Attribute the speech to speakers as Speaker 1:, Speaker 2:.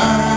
Speaker 1: I